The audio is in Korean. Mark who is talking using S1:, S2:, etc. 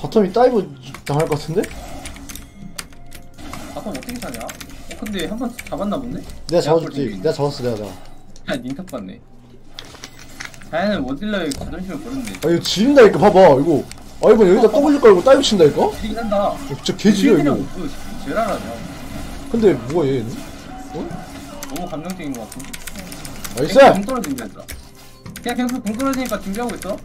S1: bottom이 dive 당할 것 같은데?
S2: bottom 어떻게 사냐? 어, 근데 한 번 잡았나 보네?
S1: 내가 잡았지 내가 잡았어 내가 내가
S2: 야, 아, 닌탑 봤네. 자연은 원딜러의 자존심을 버렸네.
S1: 아 이거 지린다니까 봐봐 이거 아 이번 여기다 W 깔고 dive 친다니까?
S2: 지리긴 한다.
S1: 어, 진짜 개지려 이거
S2: 뭐, 뭐, 지랄하냐.
S1: 근데 뭐야 얘는? 어?
S2: 너무 감정적인 것 같은데.
S1: nice!
S2: 궁 떨어진다 했어. 그냥 뱅크 공 떨어지니까 준비하고 있어.